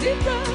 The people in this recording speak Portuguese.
deeper